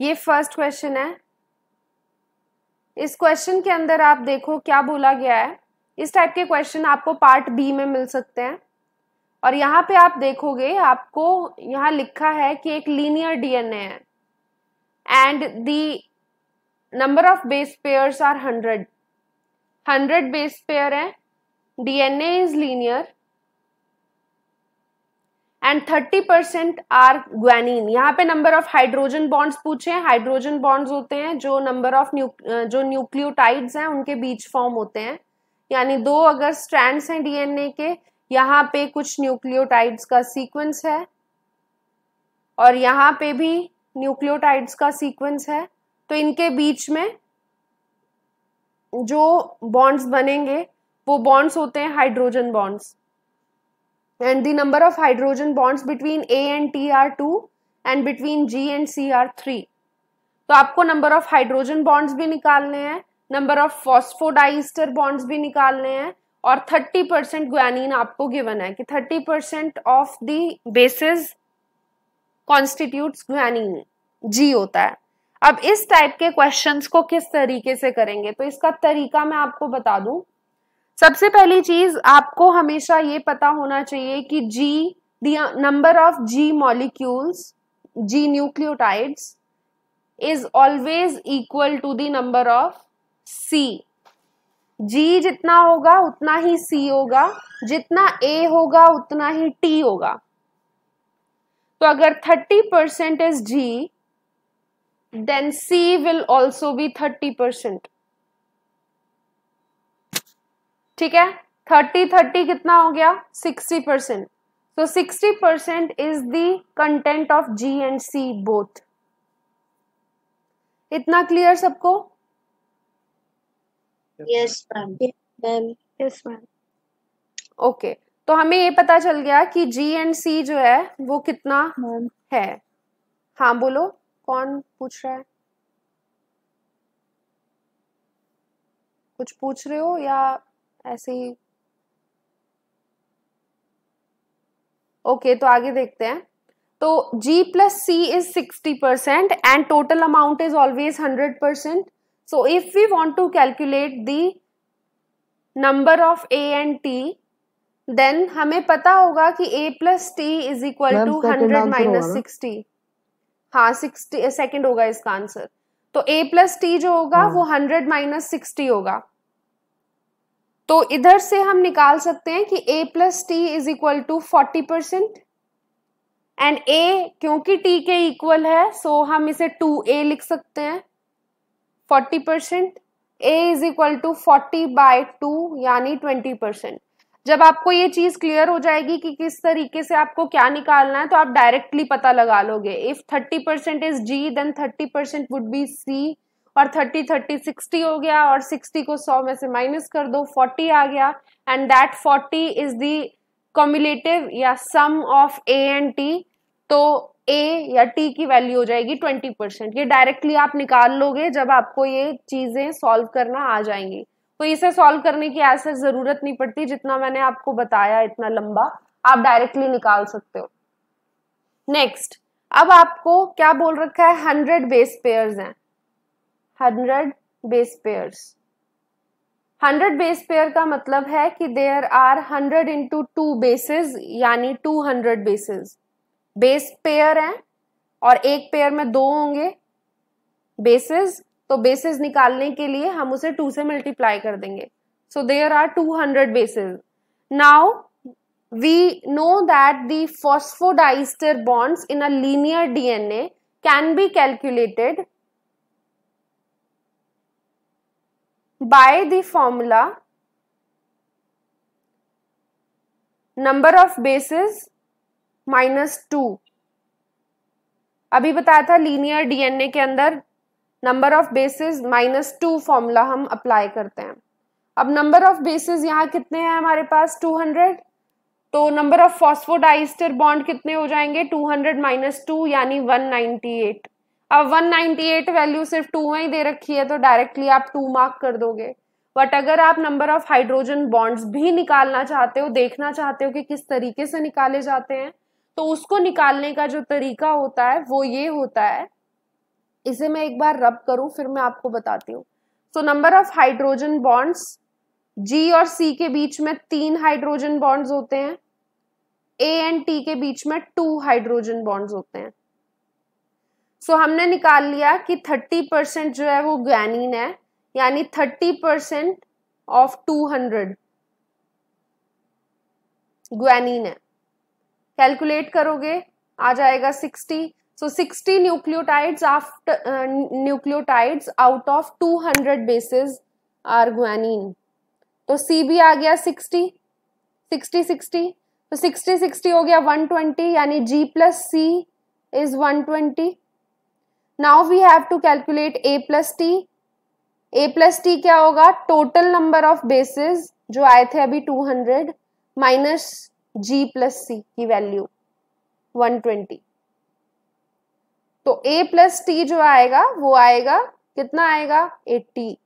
ये first question है। इस क्वेश्चन के अंदर आप देखो क्या बोला गया है। इस टाइप के क्वेश्चन आपको पार्ट बी में मिल सकते हैं। और यहाँ पे आप देखोगे, आपको यहाँ लिखा है कि एक लीनियर डीएनए है। And the number of base pairs are hundred hundred base pair है। DNA is linear and thirty percent are guanine यहाँ पे नंबर ऑफ़ हाइड्रोजन बॉन्ड्स पूछे हैं। हाइड्रोजन बॉन्ड्स होते हैं जो नंबर ऑफ़ जो न्यूक्लियोटाइड्स हैं, उनके बीच फॉर्म होते हैं। यानी दो अगर स्ट्रैंड्स हैं डीएनए के, यहाँ पे कुछ न्यूक्लियोटाइड्स का सीक्वेंस है। और यहाँ पे भी न्यूक्लियोटाइड्स का सीक्वेंस है। तो इनके बीच में जो बॉन्ड्स बनेंगे, वो बॉन्ड्स होते हैं hydrogen bonds and the number of hydrogen bonds between A and T are 2 and between G and C are 3. तो आपको नंबर ऑफ़ हाइड्रोजन बॉन्ड्स भी निकालने हैं नंबर ऑफ़ फॉस्फोडाइस्टर बॉन्ड्स भी निकालने हैं और 30 परसेंट ग्वानिन आपको गिवन है कि 30 percent of the bases constitute guanine G होता है। अब इस टाइप के क्वेश्चंस को किस तरीके से करेंगे? तो इसका तरीका मैं आपको बता दूँ। सबसे पहली चीज़, आपको हमेशा ये पता होना चाहिए कि G number of G molecules G nucleotides is always equal to the number of C G जितना होगा, उतना ही सी होगा, जितना ए होगा, उतना ही टी होगा। तो अगर thirty percent is G then C will also be thirty percent ठीक है? थर्टी थर्टी कितना हो गया? Sixty percent. तो sixty percent is the content of G and C both इतना क्लियर सबको? Yes ma'am yes ma'am okay तो हमें ये पता चल गया कि जी एंड सी जो है वो कितना है। हाँ बोलो कौन पूछ रहा है? कुछ पूछ रहे हो या ऐसे ही। ओके तो आगे देखते हैं। तो G plus C is sixty percent and total amount is always hundred percent so if we want to calculate the number of A and T then हमें पता होगा कि A plus T is equal to hundred minus sixty हाँ sixty second होगा इसका answer तो ए plus T जो होगा हाँ. वो हंड्रेड माइनस सिक्सटी होगा। तो इधर से हम निकाल सकते हैं कि a plus T is equal to forty percent and a, क्योंकि t के इक्वल है सो so हम इसे टू ए लिख सकते हैं। Forty percent A is equal to forty by two यानी ट्वेंटी परसेंट जब आपको ये चीज़ क्लियर हो जाएगी कि किस तरीके से आपको क्या निकालना है तो आप डायरेक्टली पता लगा लोगे। If thirty percent is G then thirty percent would be C और थर्टी थर्टी, सिक्सटी हो गया और सिक्सटी को सौ में से माइनस कर दो, फोर्टी आ गया। And that forty is the cumulative या sum of A and T तो ए या टी की वैल्यू हो जाएगी ट्वेंटी परसेंट ये डायरेक्टली आप निकाल लोगे जब आपको ये चीज़ें सॉल्व करना आ जाएँगी। तो इसे सॉल्व करने की ऐसे ज़रूरत नहीं पड़ती जितना मैंने आपको बताया, इतना लंबा। आप डायरेक्टली निकाल सकते हो। नेक्स्ट अब आपको क्या बोल रखा है? हंड्रेड बेस पेयर्स हैं। Hundred base pairs. Hundred base pair का मतलब है कि there are hundred into two bases, यानी two hundred bases. Base pair है और एक पेयर में दो होंगे बेसिस तो बेसिस निकालने के लिए हम उसे टू से मल्टीप्लाई कर देंगे। So there are two hundred bases now we know that the phosphodiester bonds in a linear DNA can be calculated by the formula, number of bases minus two अभी बताया था लीनियर डीएनए के अंदर number of bases minus two formula हम apply करते हैं। अब number of basis यहाँ कितने हैं हमारे पास? 200 तो नंबर ऑफ़ फॉस्फोडाइस्टर बॉन्ड कितने हो जाएँगे? 200 हंड्रेड माइनस टू यानी 198 अब 198 वैल्यू सिर्फ़ टू में ही दे रखी है तो डायरेक्टली आप टू मार्क कर दोगे। बट अगर आप नंबर ऑफ़ हाइड्रोजन बॉन्ड्स भी निकालना चाहते हो, देखना चाहते हो कि किस तरीके से निकाले जाते हैं तो उसको निकालने का जो तरीका होता है, वो ये होता है। इसे मैं एक बार रब करूँ, फिर मैं आपको बताती हूँ। So number of hydrogen bonds G और सी के बीच में तीन हाइड्रोजन बॉन्ड्स होते हैं ए एंड टी के बीच में टू हाइड्रोजन बॉन्ड्स होते हैं। सो so, हमने निकाल लिया कि थर्टी परसेंट जो है वो ग्वैनिन है यानी thirty percent of two hundred guanine है। कैलकुलेट करोगे आ जाएगा sixty so sixty nucleotides after nucleotides out of two hundred bases are guanine तो सी भी आ गया सिक्सटी सिक्सटी सिक्सटी तो सिक्सटी सिक्सटी हो गया वन ट्वेंटी यानी G plus C is one twenty now we have to calculate A plus T A plus T क्या होगा? टोटल नंबर ऑफ़ बेसिस जो आए थे अभी two hundred minus G plus C की वैल्यू वन ट्वेंटी तो ए plus T जो आएगा, वो आएगा, कितना आएगा? एट्टी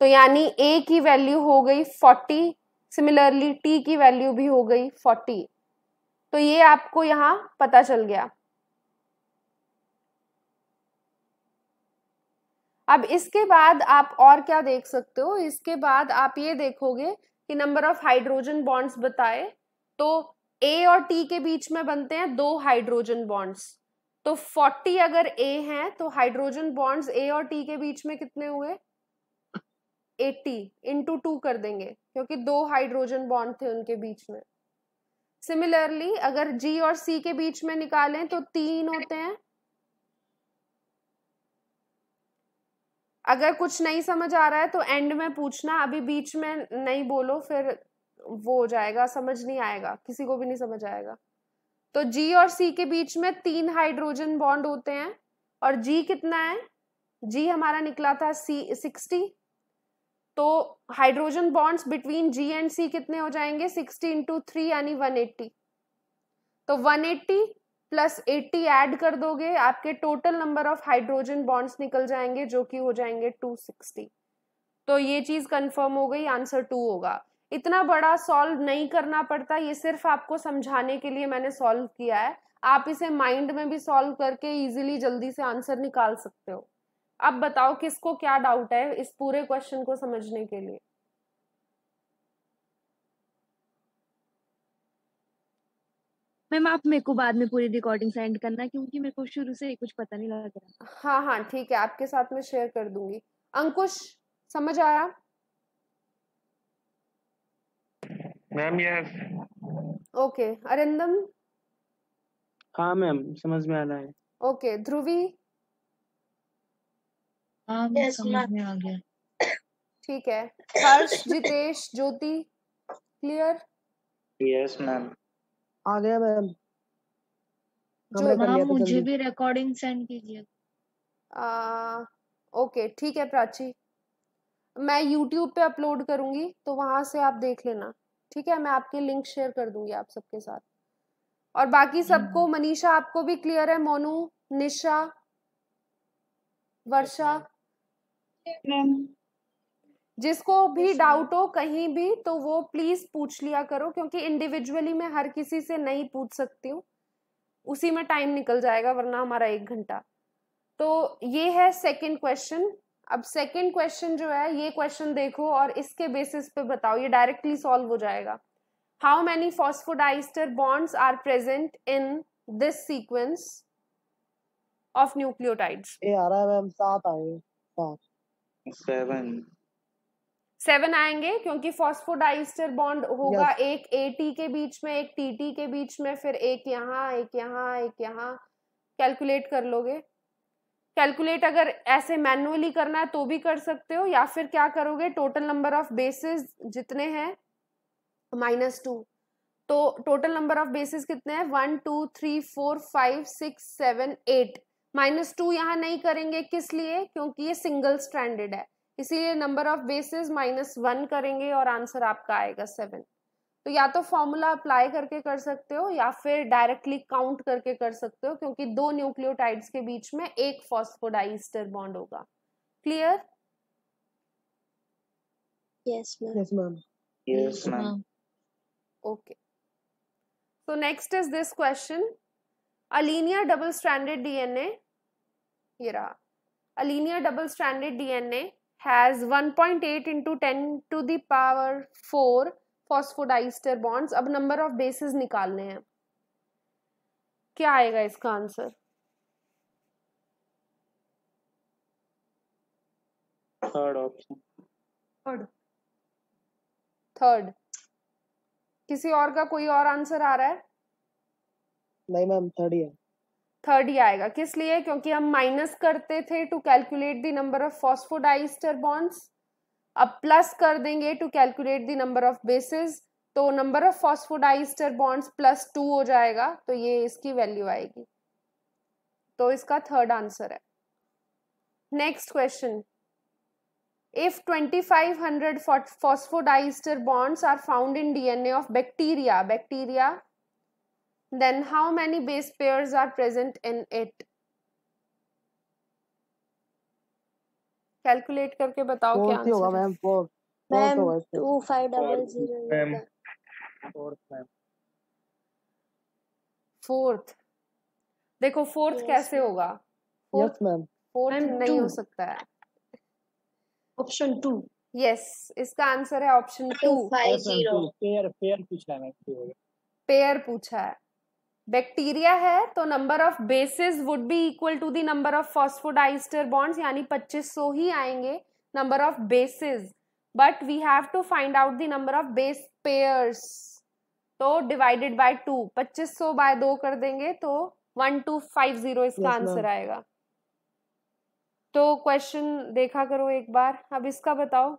तो यानी ए की वैल्यू हो गई फोर्टी सिमिलरली टी की वैल्यू भी हो गई फोर्टी तो ये आपको यहाँ पता चल गया। अब इसके बाद आप और क्या देख सकते हो? इसके बाद आप ये देखोगे कि नंबर ऑफ़ हाइड्रोजन बॉन्ड्स बताए। तो ए और टी के बीच में बनते हैं दो हाइड्रोजन बॉन्ड्स तो 40 अगर ए हैं तो हाइड्रोजन बॉन्ड्स ए और टी के बीच में कितने हुए? 80 इंटू टू कर देंगे, क्योंकि दो हाइड्रोजन बॉन्ड थे उनके बीच में। सिमिलरली अगर जी और सी के बीच में निकालें तो तीन होते हैं। अगर कुछ नहीं समझ आ रहा है तो एंड में पूछना। अभी बीच में नहीं बोलो, फिर वो हो जाएगा, समझ नहीं आएगा। किसी को भी नहीं समझ आएगा। तो जी और सी के बीच में तीन हाइड्रोजन बॉन्ड होते हैं, और जी कितना है? जी हमारा निकला था सी सिक्सटी तो hydrogen bonds between G and C कितने हो जाएँगे? सिक्सटी इंटू थ्री यानी वन एट्टी तो one eighty plus eighty add कर दोगे, आपके total number of hydrogen bonds निकल जाएँगे, जो कि हो जाएँगे टू सिक्सटी। तो ये चीज़ कंफर्म हो गई, आंसर टू होगा। इतना बड़ा सॉल्व नहीं करना पड़ता, ये सिर्फ़ आपको समझाने के लिए मैंने सॉल्व किया है। आप इसे माइंड में भी सॉल्व करके इजीली जल्दी से आंसर निकाल सकते हो। अब बताओ, किसको क्या डाउट है इस पूरे क्वेश्चन को समझने के लिए? मैम आप मेरे को बाद में पूरी रिकॉर्डिंग सेंड करना क्योंकि मेरे को शुरू से कुछ पता नहीं लग रहा। हाँ हाँ ठीक है आपके साथ में शेयर कर दूँगी। अंकुश समझ आया? Ma'am yes okay Arindam? हाँ मैम समझ में आ रहा है। ओके ध्रुवी? हाँ yes, समझ में आ गया। ठीक है Harsh Jitesh Jyoti clear yes ma'am आ गया मैम। जो मैम मुझे भी रिकॉर्डिंग सेंड कीजिए। ओके ठीक है प्राची। मैं यूट्यूब पे अपलोड करूँगी तो वहाँ से आप देख लेना। ठीक है मैं आपके लिंक शेयर कर दूँगी आप सबके साथ। और बाकी सबको मनीषा आपको भी क्लियर है? मोनू निशा वर्षा? जिसको भी डाउट हो कहीं भी तो वो प्लीज़ पूछ लिया करो क्योंकि इंडिविजुअली मैं हर किसी से नहीं पूछ सकती हूँ। उसी में टाइम निकल जाएगा वरना हमारा एक घंटा। तो ये है सेकंड क्वेश्चन अब सेकंड क्वेश्चन जो है ये क्वेश्चन देखो और इसके बेसिस पे बताओ ये डायरेक्टली सॉल्व हो जाएगा। How many phosphodiester bonds are present in this sequence of nucleotides ये आ रहा है मैम सात आए सात। सेवन सेवन आएँगे क्योंकि फॉस्फोडाइस्टर बॉन्ड होगा yes. एक एटी के बीच में एक टीटी के बीच में फिर एक यहाँ एक यहाँ एक यहाँ। कैलकुलेट कर लोगे। कैलकुलेट अगर ऐसे मैनुअली करना है तो भी कर सकते हो या फिर क्या करोगे? टोटल नंबर ऑफ़ बेसिस जितने हैं माइनस टू तो टोटल नंबर ऑफ़ बेसिस कितने हैं? One two three four five six seven eight minus two यहाँ नहीं करेंगे किस लिए? क्योंकि ये सिंगल स्ट्रैंडेड है। इसीलिए number of bases minus one करेंगे और आंसर आपका आएगा सेवन तो या तो फॉर्मूला अप्लाई करके कर सकते हो या फिर डायरेक्टली काउंट करके कर सकते हो क्योंकि दो न्यूक्लियोटाइड्स के बीच में एक फॉस्फोडाइस्टर बॉन्ड होगा. Clear yes ma'am yes ma'am yes ma'am okay. So next is this question. A linear double stranded ये रहा a double stranded DNA has 1.8 into 10 to the power 4 phosphodiester bonds. अब number of bases निकालने हैं। क्या आएगा इसका answer third option third third किसी और का कोई और आंसर आ रहा है? नहीं मैम थर्ड ही है। थर्ड ही आएगा। किस लिए? क्योंकि हम माइनस करते थे to calculate the number of phosphodiester bonds अब प्लस कर देंगे to calculate the number of bases तो number of phosphodiester bonds plus two हो जाएगा। तो ये इसकी वैल्यू आएगी। तो इसका थर्ड आंसर है। Next question if twenty if 2500 phosphodiester bonds are found in dna of bacteria bacteria then how many base pairs are present in it? Calculate करके बताओ क्या होगा ma'am fourth ma'am two five double zero ma'am. Fourth ma'am. Fourth देखो fourth Yes, कैसे होगा? Fourth yes ma'am fourth Ma'am, नहीं हो सकता है। ऑप्शन टू यस इसका आंसर है option two two five zero pair pair पूछना है मैम पेयर पूछा है। बैक्टीरिया है तो number of bases would be equal to the number of phosphodiester bonds यानी 2500 ही आएँगे number of bases but we have to find out the number of base pairs तो डिवाइडेड बाय टू 2500 बाय दो कर देंगे तो 1250 इसका आंसर ma'am. आएगा. तो क्वेश्चन देखा करो एक बार अब इसका बताओ.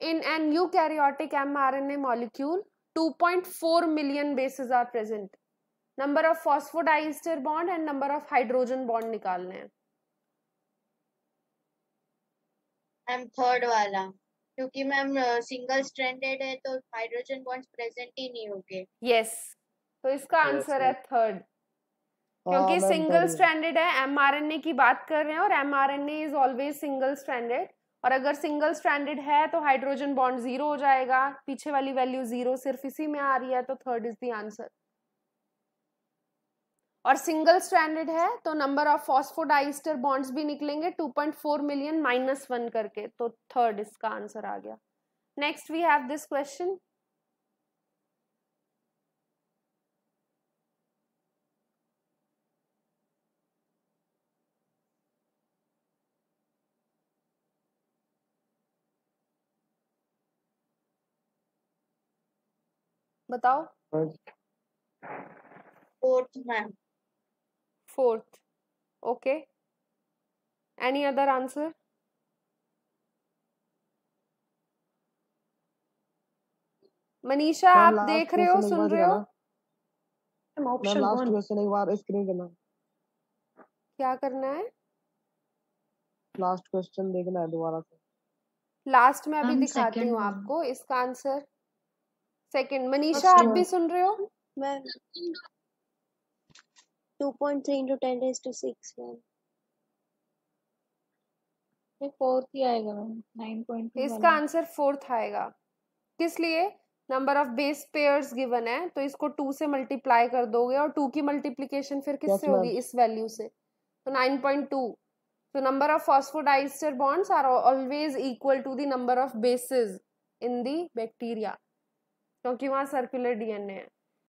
In an eukaryotic M R N A molecule, 2.4 million bases are present. Number of phosphodiester bond and number of hydrogen bond निकालने हैं। मैम थर्ड वाला क्योंकि मैम सिंगल स्ट्रैंडेड है तो हाइड्रोजन बॉन्ड्स प्रेजेंट ही नहीं होंगे। Yes तो इसका Yes, आंसर है थर्ड हाँ क्योंकि सिंगल स्ट्रैंडेड है एमआरएनए की बात कर रहे हैं और mRNA is always single stranded और अगर सिंगल स्ट्रैंडेड है तो हाइड्रोजन बॉन्ड ज़ीरो हो जाएगा। पीछे वाली वैल्यू ज़ीरो सिर्फ़ इसी में आ रही है तो थर्ड इज़ द आंसर और सिंगल स्ट्रैंडेड है तो नंबर ऑफ़ फॉस्फोडाइस्टर बॉन्ड्स भी निकलेंगे 2.4 मिलियन माइनस वन करके तो थर्ड इसका आंसर आ गया। Next we have this question बताओ। Fourth ma'am fourth. Okay. Any other answer? Manisha आप देख रहे हो सुन रहे हो? ऑप्शन लास्ट क्वेश्चन एक बार स्क्रीन करना क्या करना है? लास्ट क्वेश्चन देखना है दोबारा से। लास्ट में अभी दिखाती हूँ आपको इसका आंसर सेकंड। मनीषा आप भी सुन रहे हो? Two point three into ten raise two six ma'am. Fourth ही आएगा मैम नाइन पॉइंट इसका आंसर फोर्थ आएगा। किस लिए? Number of base pairs given है तो इसको टू से मल्टीप्लाई कर दोगे और टू की मल्टीप्लीकेशन फिर किससे. होगी? इस वैल्यू से। तो 9.2 so number of phosphodiester bonds are al- always equal to the number of bases in the bacteria क्योंकि वहाँ सर्कुलर डीएनए है।